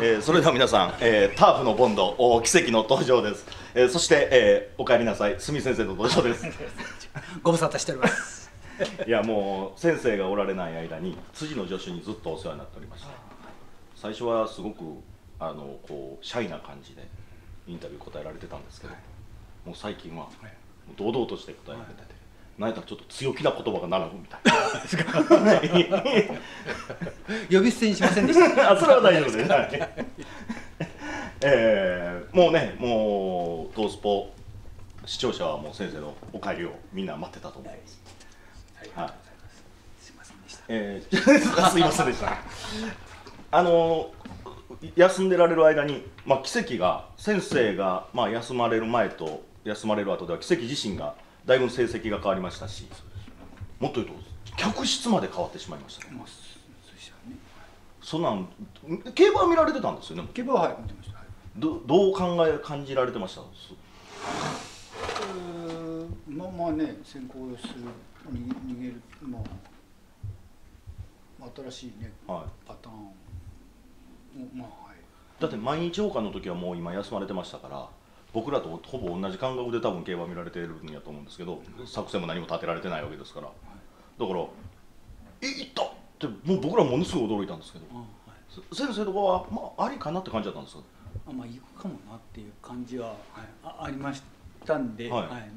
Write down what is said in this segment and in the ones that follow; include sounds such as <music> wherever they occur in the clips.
えー、それでは皆さん、えー、ターフのボンドお奇跡の登場です、えー、そして、えー、お帰りなさい。鷲見先生の登場です。<laughs> ご無沙汰しております。<laughs> いやもう先生がおられない間に辻の助手にずっとお世話になっておりました最初はすごくあのこうシャイな感じでインタビュー答えられてたんですけど、もう最近は堂々として答えられてて、なんやったらちょっと強気な言葉が並ぶみたいな。<laughs> 呼び捨てにしませんでした？あ <laughs> それは大丈夫です、はい。えーもうねもうトースポ視聴者はもう先生のお帰りをみんな待ってたと思います、はい。すいませんでした。えー、すいませんでした。あの休んでられる間に、まあ、奇跡が先生が、まあ、休まれる前と休まれる後では奇跡自身がだいぶ成績が変わりましたしもっと言うと客室まで変わってしまいましたね。まあそんなん競馬は見られてたんですよね。競馬ははい見てました。はいどどう考え感じられてました？まあまあね先行するに逃げるまあ新しいねはい。パターンをまあはい。だって毎日王冠の時はもう今休まれてましたから僕らとほぼ同じ感覚で多分競馬見られてるんやと思うんですけど作戦も何も立てられてないわけですから。だから「えいった!」ってもう僕らものすごい驚いたんですけど。あはい。せ先生とかは、まあ、ありかなって感じだったんですか？あまあ行くかもなっていう感じは、はい、あありましたんで、はい。はいはい。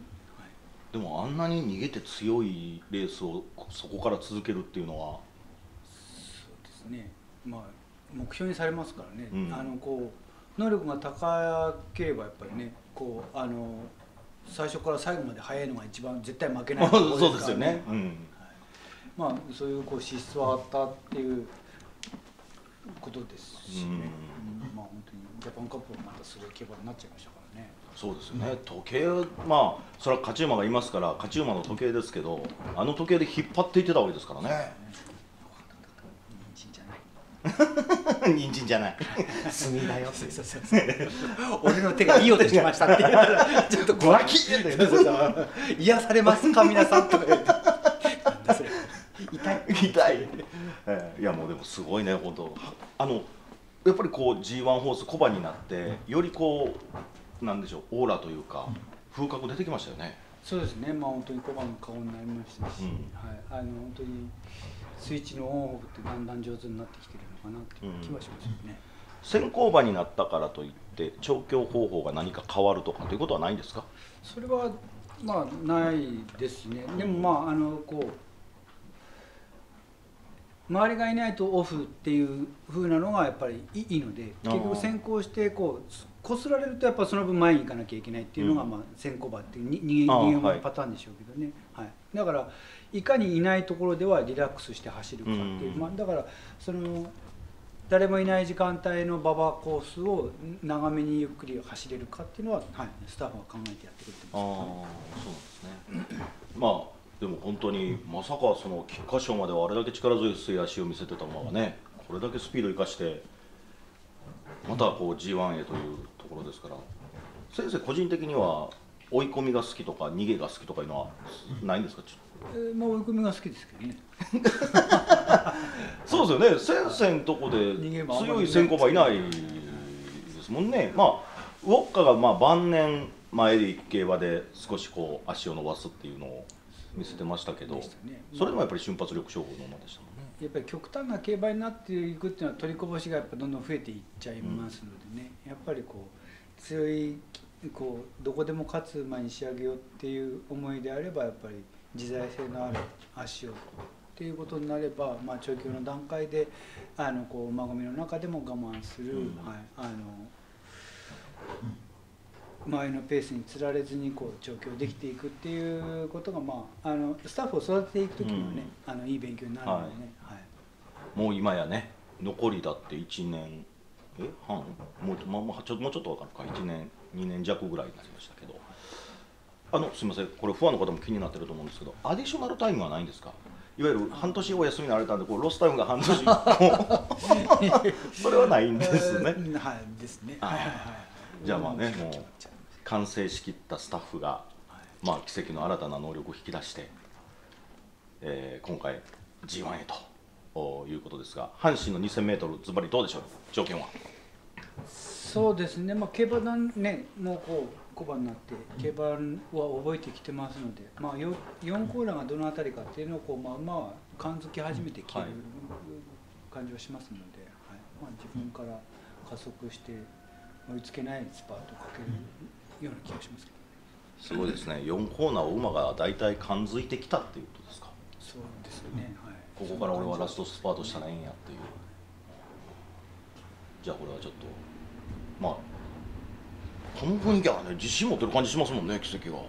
でもあんなに逃げて強いレースをそこから続けるっていうのは？そうですね。まあ目標にされますからね、うん。あのこう能力が高ければやっぱりねこうあの最初から最後まで速いのが一番絶対負けないところ <laughs> そうですよね、うん、まあそういうこう資質はあったっていうことですしね、うん。うん。まあ本当にジャパンカップはまたすごい競馬になっちゃいましたからね。そうですよね。時計まあそれは勝ち馬がいますから勝ち馬の時計ですけどあの時計で引っ張っていってたわけですからね。人参じゃない <laughs> 人参じゃない。炭だよ。ってそうそうそう俺の手がいい音しましたって。言ったらちょっとブワキッてそうそうそう癒されますか皆さん。とか痛い。痛い、えーいやもうでもすごいね本当。あのやっぱりこう G1 ホース小馬になってよりこうなんでしょうオーラというか風格出てきましたよね。そうですね。まあ本当に小判の顔になりましたし、うん。はい、あの本当にスイッチのオンオフってだんだん上手になってきてるのかなっていう気はしますよね、先行馬になったからといって調教方法が何か変わるとかということはないんですか？それはまあないですね。でもまああのこう周りがいないとオフっていう風なのがやっぱりいいいので結局先行してこうこすられるとやっぱその分前に行かなきゃいけないっていうのが、うん。まあ、先行馬っていうに逃げあー逃げ馬はいのパターンでしょうけどね、はい。だからいかにいないところではリラックスして走るかっていう、うん。まあ、だからその誰もいない時間帯の馬場コースを長めにゆっくり走れるかっていうのは、はい、スタッフは考えてやってくれてます。そうなんですねまあでも本当にまさかその菊花賞まではあれだけ力強い末足を見せてた馬がねこれだけスピードを生かしてまたこう G1 へというところですから先生個人的には追い込みが好きとか逃げが好きとかいうのはないんですか？ちょっえーまあ追い込みが好きですけどね。と <laughs> そうですよね。先生のとこで強い先行馬いないですもんね。まあウォッカがまあ晩年前で競馬で少しこう足を伸ばすっていうのを見せてましたけどね。それでもやっぱり瞬発力勝負の馬でしたもんね。やっぱり極端な競馬になっていくっていうのは取りこぼしがやっぱどんどん増えていっちゃいますのでね、やっぱりこう強いこうどこでも勝つ馬に仕上げようっていう思いであればやっぱり自在性のある足をっていうことになれば、まあ、調教の段階であのこう馬込みの中でも我慢する、うん。はい、あの周りのペースにつられずにこう調教できていくっていうことが、まあ、あのスタッフを育てていく時にはね、あのいい勉強になるのでね、はい。もう今やね残りだって1年え半？もう,、まあまあ、ちょもうちょっと分かるか。1年2年弱ぐらいになりましたけど。あのすみません。これファンの方も気になってると思うんですけどアディショナルタイムはないんですか？いわゆる半年お休みになられたんでこうロスタイムが半年。<laughs> それはないんですね。えーはいですね。あーはいはいはい。じゃあまあねもう完成しきったスタッフが、まあ、キセキの新たな能力を引き出して、えー今回 G1 へということですが阪神の 2000m ズバリどうでしょう？条件は。そうですね、まあ、競馬団ね、もうこう小判になって、競馬は覚えてきてますので、まあ、4, 4コーナーがどのあたりかっていうのをこう、まあまあ、感づき始めてきてるはい。感じはしますので、はい。まあ、自分から加速して追いつけないスパートをかけるような気がしますけど、すごいですね。4コーナーを馬が大体感づいてきたっていうことですか？そうですね、はい、ここから俺はラストスパートしたらいいんやっていう。じゃあこれはちょっとまあこの雰囲気はね自信持ってる感じしますもんね奇跡が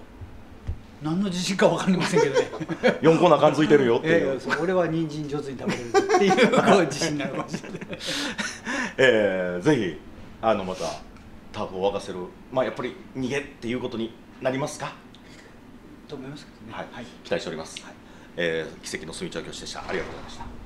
何の自信か分かりませんけどね。<laughs> 4コーナー感づいてるよっていう。いやそう俺は人参上手に食べれるっていう自信になるかもしれない。<laughs> えーぜひあのまたターフを沸かせる。まあやっぱり逃げっていうことになりますか？と思いますけどね。はい、期待しております、えー奇跡の住み調教師でした。ありがとうございました